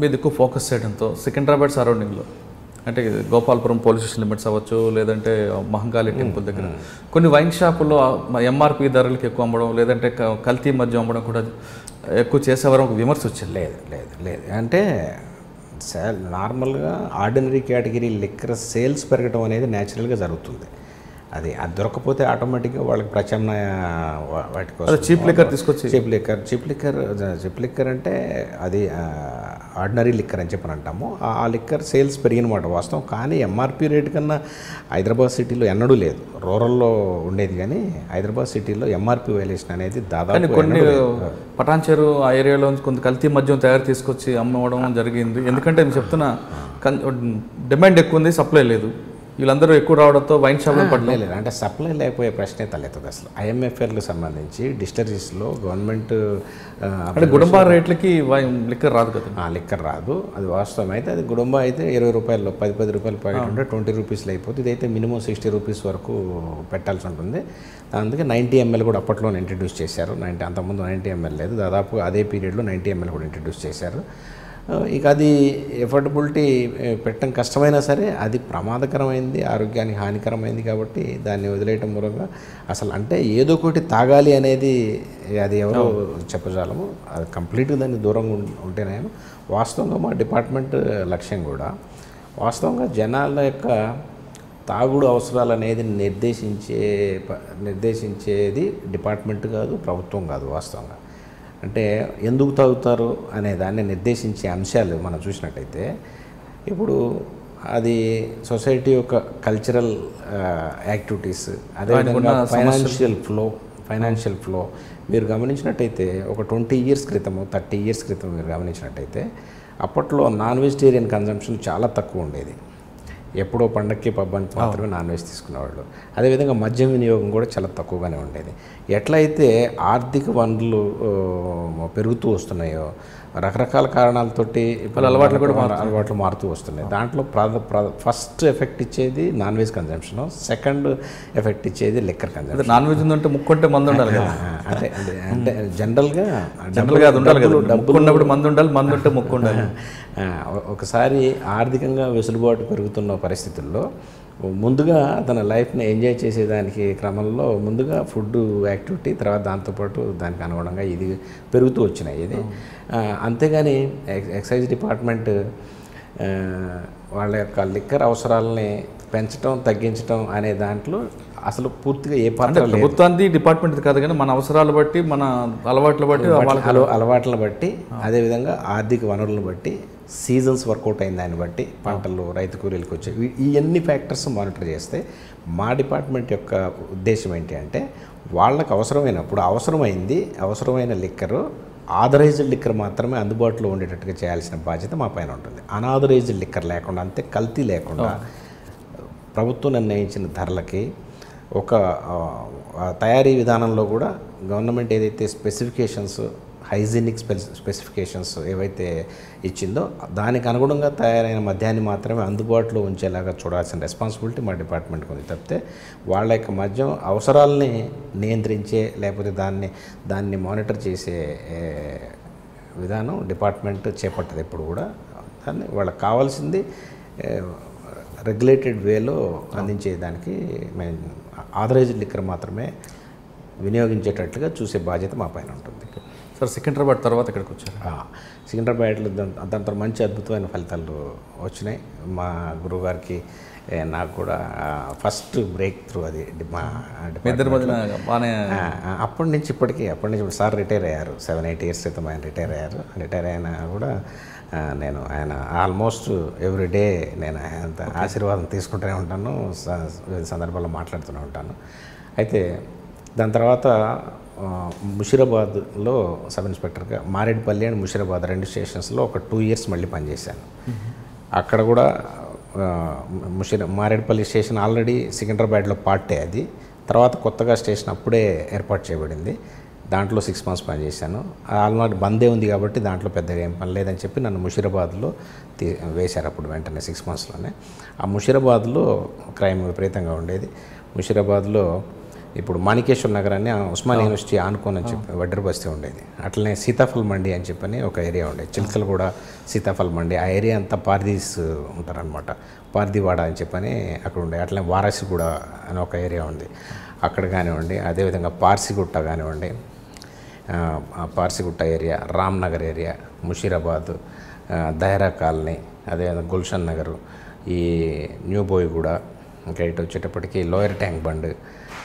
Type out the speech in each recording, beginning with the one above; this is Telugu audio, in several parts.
మీద ఎక్కువ ఫోకస్ చేయడంతో సికింద్రాబాద్ సరౌండింగ్లో అంటే గోపాలపురం పోలీస్ స్టేషన్ లిమిట్స్ అవ్వచ్చు లేదంటే మహంకాళి టెంపుల్ దగ్గర. కొన్ని వైన్ షాపుల్లో ఎంఆర్పి ధరలకి ఎక్కువ అమ్మడం లేదంటే కల్తీ మద్యం అమ్మడం కూడా ఎక్కువ చేసేవారు. ఒక విమర్శ వచ్చింది. లేదు లేదు లేదు. అంటే నార్మల్గా ఆర్డినరీ కేటగిరీ లిక్కర్ సేల్స్ పెరగడం అనేది న్యాచురల్గా జరుగుతుంది. అది అది దొరకపోతే ఆటోమేటిక్గా వాళ్ళకి ప్రత్యామ్నాయ వాటి కోసం చీప్ లిక్కర్ తీసుకొచ్చి cheap liquor cheap liquor cheap liquor అంటే అది ఆర్డినరీ లిక్కర్ అని చెప్పని అంటాము. ఆ లిక్కర్ సేల్స్ పెరిగినమాట వాస్తవం. కానీ ఎంఆర్పి రేట్ కన్నా హైదరాబాద్ సిటీలో ఎన్నడూ లేదు. రూరల్లో ఉండేది కానీ హైదరాబాద్ సిటీలో ఎంఆర్పి వైలేషన్ అనేది దాదాపు కొన్ని. పటాన్చేరు ఆ ఏరియాలో నుంచి కొంత కల్తీ మద్యం తయారు తీసుకొచ్చి అమ్మడం జరిగింది. ఎందుకంటే నేను చెప్తున్నా డిమాండ్ ఎక్కువ ఉంది సప్లై లేదు. వీళ్ళందరూ ఎక్కువ రావడంతో వైన్ షాప్లో పడలేదు లేదు లేదు. అంటే సప్లై లేకపోయే ప్రశ్నే తలెత్తదు అసలు. ఐఎంఎఫ్ఎల్కి సంబంధించి డిస్టరీస్లో గవర్నమెంట్ అంటే గుడంబా రేట్లకి వైన్ లిక్కర్ రాదు కదా. లిక్కర్ రాదు. అది వాస్తవం అయితే అది గుడంబ అయితే ఇరవై రూపాయలు పది పది రూపాయలు ప్యాకెట్ ఉంటే ట్వంటీ రూపీస్లో అయిపోతుంది. ఇదైతే మినిమం సిక్స్టీ రూపీస్ వరకు పెట్టాల్సి ఉంటుంది. అందుకే నైంటీ ఎంఎల్ కూడా అప్పట్లోనే ఇంట్రడ్యూస్ చేశారు. నైంటీ అంతకుముందు నైంటీ ఎంఎల్ లేదు. దాదాపు అదే పీరియడ్లో నైంటీ ఎంఎల్ కూడా ఇంట్రడ్యూస్ చేశారు. ఇక అది ఎఫర్డబిలిటీ పెట్టడం కష్టమైనా సరే అది ప్రమాదకరమైంది ఆరోగ్యానికి హానికరమైంది కాబట్టి దాన్ని వదిలేయటం మూలంగా అసలు అంటే ఏదో ఒకటి తాగాలి అనేది అది ఎవరో చెప్పజాలము. అది కంప్లీట్గా దాన్ని దూరంగా ఉం- ఉంటేనేమో వాస్తవంగా మా డిపార్ట్మెంట్ లక్ష్యం కూడా వాస్తవంగా జనాల యొక్క తాగుడు అవసరాలు అనేది నిర్దేశించే నిర్దేశించేది డిపార్ట్మెంట్ కాదు ప్రభుత్వం కాదు వాస్తవంగా. అంటే ఎందుకు తాగుతారు అనే దాన్ని నిర్దేశించే అంశాలు మనం చూసినట్టయితే ఇప్పుడు అది సొసైటీ యొక్క కల్చరల్ యాక్టివిటీస్ అదేవిధంగా ఫైనాన్షియల్ ఫ్లో ఫైనాన్షియల్ ఫ్లో మీరు గమనించినట్టయితే ఒక ట్వంటీ ఇయర్స్ క్రితము థర్టీ ఇయర్స్ క్రితం మీరు గమనించినట్టయితే అప్పట్లో నాన్ వెజిటేరియన్ కన్జంప్షన్ చాలా తక్కువ ఉండేది. ఎప్పుడో పండక్కి పబ్బానికి మాత్రమే నాన్ వెజ్ తీసుకునేవాళ్ళు. అదేవిధంగా మద్యం వినియోగం కూడా చాలా తక్కువగానే ఉండేది. ఎట్లయితే ఆర్థిక వనరులు పెరుగుతూ వస్తున్నాయో రకరకాల కారణాలతోటి ఇప్పుడు అలవాట్లు కూడా అలవాట్లు మారుతూ వస్తున్నాయి. దాంట్లో ఫస్ట్ ఎఫెక్ట్ ఇచ్చేది non veg consumption second effect ఇచ్చేది లిక్కర్ కన్జంప్షన్ నాన్ వెజ్ ఉందంటే ముక్కుంటే మందు ఉండాలి కదా. అంటే అంటే జనరల్గా జనరల్గా అది ఉండాలి కదా. ముక్కు ఉన్నప్పుడు మందు ఉండాలి మందు ఉంటే ముక్కు ఉండాలి ఒకసారి ఆర్థికంగా వెసులుబాటు పెరుగుతున్న పరిస్థితుల్లో ముందుగా తన లైఫ్ని ఎంజాయ్ చేసేదానికి క్రమంలో ముందుగా ఫుడ్ యాక్టివిటీ తర్వాత దాంతోపాటు దానికి అనుగుణంగా ఇది పెరుగుతూ వచ్చినాయి ఇది. అంతేగాని ఎక్స్- ఎక్సైజ్ డిపార్ట్మెంట్ వాళ్ళ యొక్క లిక్కర్ అవసరాలని పెంచడం తగ్గించడం అనే దాంట్లో అసలు పూర్తిగా ఏ పాత్ర లేదు. ప్రభుత్వానికి డిపార్ట్మెంట్ కాదు కానీ మన అవసరాలు బట్టి మన అలవాట్ల బట్టి అలవాట్లను బట్టి అదేవిధంగా ఆర్థిక వనరులను బట్టి సీజన్స్ వర్కౌట్ అయిన దాన్ని బట్టి పంటలు రైతు కూలీలకు వచ్చే అన్ని ఫ్యాక్టర్స్ మానిటర్ చేస్తే మా డిపార్ట్మెంట్ యొక్క ఉద్దేశం ఏంటి అంటే వాళ్ళకి అవసరమైనప్పుడు అవసరమైంది అవసరమైన లిక్కరు ఆథరైజ్డ్ లిక్కర్ మాత్రమే అందుబాటులో ఉండేటట్టుగా చేయాల్సిన బాధ్యత మా పైన ఉంటుంది. అనాథరైజ్డ్ లిక్కర్ లేకుండా అంతే కల్తీ లేకుండా ప్రభుత్వం నిర్ణయించిన ధరలకి ఒక తయారీ విధానంలో కూడా గవర్నమెంట్ ఏదైతే స్పెసిఫికేషన్స్ హైజీనిక్ స్పెసిఫికేషన్స్ ఏవైతే ఇచ్చిందో దానికి అనుగుణంగా తయారైన మద్యాన్ని మాత్రమే అందుబాటులో ఉంచేలాగా చూడాల్సిన రెస్పాన్సిబిలిటీ మా డిపార్ట్మెంట్కి ఉంది. తప్పితే వాళ్ళ యొక్క మద్యం అవసరాలని నియంత్రించే లేకపోతే దాన్ని దాన్ని మానిటర్ చేసే విధానం డిపార్ట్మెంట్ చేపట్టదు ఎప్పుడు కూడా. దాన్ని వాళ్ళకి కావాల్సింది రెగ్యులేటెడ్ వేలో అందించేదానికి మేము ఆథరైజ్డ్ లిక్కర్ మాత్రమే వినియోగించేటట్లుగా చూసే బాధ్యత మా పైన ఉంటుంది. సార్ సికింద్రాబాద్ తర్వాత ఇక్కడికి వచ్చారు. సికింద్రాబాద్లో దాని దాని తర్వాత మంచి అద్భుతమైన ఫలితాలు వచ్చినాయి. మా గురువుగారికి నాకు కూడా ఫస్ట్ బ్రేక్ త్రూ అది మా అప్పటి నుంచి ఇప్పటికీ అప్పటి నుంచి ఇప్పుడు సార్ రిటైర్ అయ్యారు. సెవెన్ ఎయిట్ ఇయర్స్ క్రితం ఆయన రిటైర్ అయ్యారు. రిటైర్ అయినా కూడా నేను ఆయన ఆల్మోస్ట్ ఎవ్రీ డే నేను ఆయన ఆశీర్వాదం తీసుకుంటూనే ఉంటాను. వివిధ సందర్భాల్లో మాట్లాడుతూనే ఉంటాను. అయితే దాని తర్వాత ముషీరాబాద్లో సబ్ ఇన్స్పెక్టర్గా మారేడుపల్లి అండ్ ముషీరాబాద్ రెండు స్టేషన్స్లో ఒక టూ ఇయర్స్ మళ్ళీ పనిచేశాను. అక్కడ కూడా ఆ, ముషిర మారేడుపల్లి స్టేషన్ ఆల్రెడీ సికింద్రాబాద్లో పార్టే అది. తర్వాత కొత్తగా స్టేషన్ అప్పుడే ఏర్పాటు చేయబడింది. దాంట్లో సిక్స్ మంత్స్ పనిచేశాను. ఆల్రెడీ బందే ఉంది కాబట్టి దాంట్లో పెద్దగా ఏం పని లేదని చెప్పి నన్ను ముషీరాబాద్లో తీ వేశారు అప్పుడు వెంటనే సిక్స్ మంత్స్లోనే ఆ ముషీరాబాద్లో క్రైమ్ విపరీతంగా ఉండేది. ముషీరాబాద్లో ఇప్పుడు మాణికేశ్వర్ నగర్ అని ఉస్మాన్ యూనివర్సిటీ ఆనుకొని అని చెప్పి వడ్డరి బస్తీ ఉండేది. అట్లనే సీతాఫల్ మండి అని చెప్పని ఒక ఏరియా ఉండేది. చిలకలు కూడా సీతాఫల్ మండి. ఆ ఏరియా అంతా పార్దీస్ ఉంటారనమాట పార్దీవాడ అని చెప్పని అక్కడ ఉండే. అట్లనే వారాసిగూడ అని ఒక ఏరియా ఉంది. అక్కడ కానివ్వండి అదేవిధంగా పార్సిగుట్ట కానివ్వండి Parsigutta area Ramnagar area Mushirabad Daira colony అదేవిధంగా గుల్షన్ నగర్ ఈ న్యూ బోయిగూడ ఇంకా ఇటు వచ్చేటప్పటికి లోయర్ ట్యాంక్ బండ్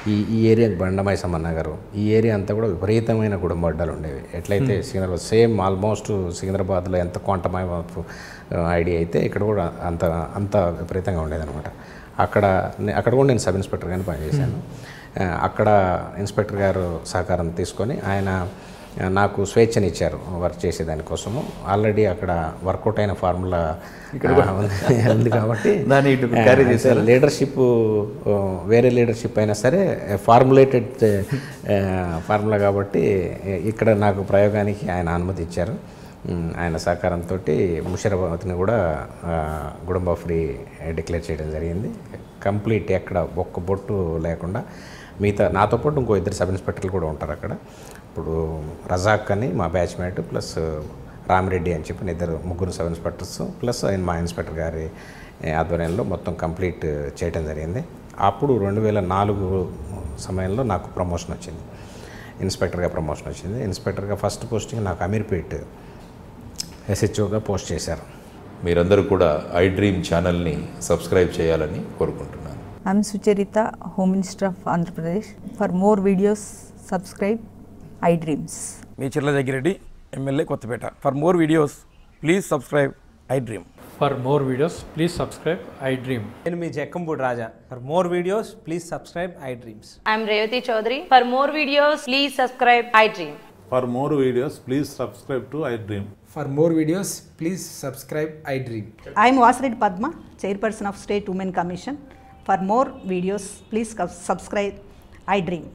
ఈ ఈ ఏరియా బండమైసమ్మ నగరు ఈ ఏరియా అంతా కూడా విపరీతమైన కుటుంబడ్డాలు ఉండేవి. ఎట్లయితే సికింద్రాబాద్ సేమ్ ఆల్మోస్ట్ సికింద్రాబాద్లో ఎంత క్వాంటమై ఐడియా అయితే ఇక్కడ కూడా అంత అంత విపరీతంగా ఉండేదన్నమాట. అక్కడ అక్కడ కూడా నేను సబ్ ఇన్స్పెక్టర్గానే పనిచేశాను. ఆ, అక్కడ ఇన్స్పెక్టర్ గారు సహకారం తీసుకొని ఆయన నాకు స్వేచ్ఛనిచ్చారు వర్క్ చేసే దానికోసము ఆల్రెడీ అక్కడ వర్కౌట్ అయిన ఫార్ములా ఉంది కాబట్టి. దాన్ని. లీడర్షిప్ వేరే లీడర్షిప్ అయినా సరే ఫార్ములేటెడ్ ఫార్ములా కాబట్టి ఇక్కడ నాకు ప్రయోగానికి ఆయన అనుమతి ఇచ్చారు ఆయన సహకారంతో ముషీరాబాద్ని కూడా గుడంబ ఫ్రీ డిక్లేర్ చేయడం జరిగింది. కంప్లీట్ ఎక్కడ ఒక్క బొట్టు లేకుండా మిగతా నాతో పాటు ఇంకో ఇద్దరు సబ్ ఇన్స్పెక్టర్లు కూడా ఉంటారు అక్కడ. ఇప్పుడు రజాక్ అని మా బ్యాచ్మేట్ ప్లస్ రామిరెడ్డి అని చెప్పిన ఇద్దరు ముగ్గురు సబ్ ఇన్స్పెక్టర్స్ ప్లస్ ఆయన మా ఇన్స్పెక్టర్ గారి ఆధ్వర్యంలో మొత్తం కంప్లీట్ చేయడం జరిగింది. అప్పుడు రెండు వేల నాలుగు సమయంలో నాకు ప్రమోషన్ వచ్చింది. ఇన్స్పెక్టర్గా ప్రమోషన్ వచ్చింది. ఇన్స్పెక్టర్గా ఫస్ట్ పోస్టింగ్ నాకు అమీర్పేట్ ఎస్హెచ్ఓగా పోస్ట్ చేశారు. మీరందరూ కూడా ఐ డ్రీమ్ ఛానల్ని సబ్స్క్రైబ్ చేయాలని కోరుకుంటున్నాను. I'm Sucharita, Home Minister of Andhra Pradesh. For more videos, I dreams. Meecharla Jaggireddy MLA Kothapeta. For more videos please subscribe I dream for more videos please subscribe I dream నేను మీ Jakkampudi Raja. For more videos please subscribe I dreams I'm Revathi Chowdary for more videos please subscribe I dream for more videos please subscribe to I dream for more videos please subscribe I dream I'm Vasireddy Padma chairperson of state women commission for more videos please subscribe I dream